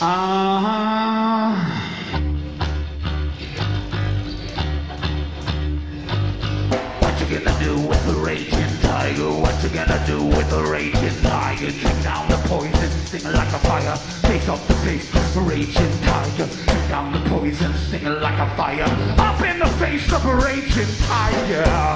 Uh-huh. What you gonna do with the raging tiger? What you gonna do with the raging tiger? Drink down the poison, sting like a fire. Face off the face, raging tiger. Drink down the poison, sting like a fire. Up in the face of a raging tiger.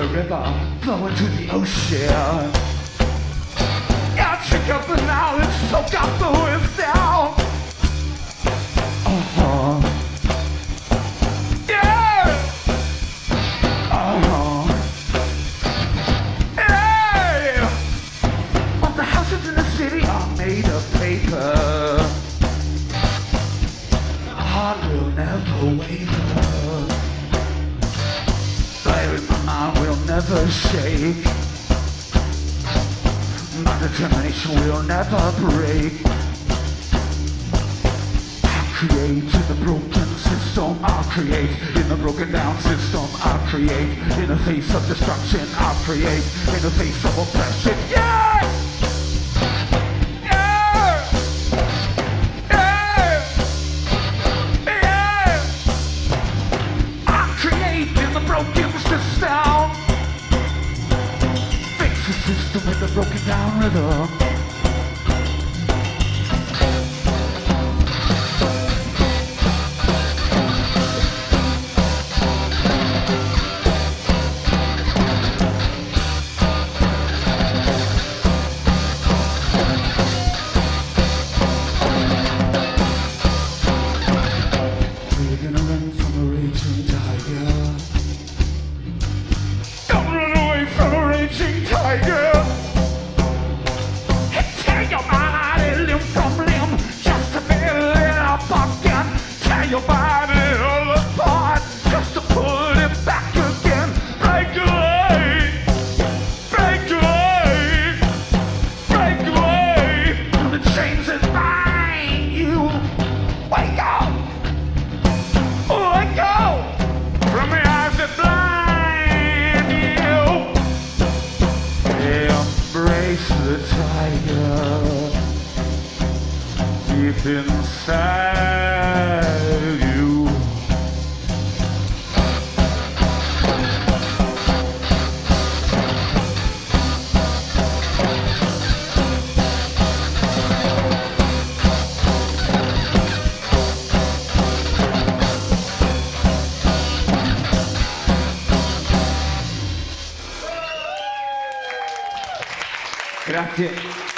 A river flowing to the ocean. Yeah, drink up the knowledge, soak up the wisdom. Uh-huh. Yeah! Uh-huh. Hey! All the houses in the city are made of paper. Never shake. My determination will never break. I create in the broken system. I create in the broken down system. I create in the face of destruction. I create in the face of oppression. Yeah! Yeah! Yeah! Yeah! I create in the broken system. System with the broken down rhythm. Embrace the tiger deep inside Grazie.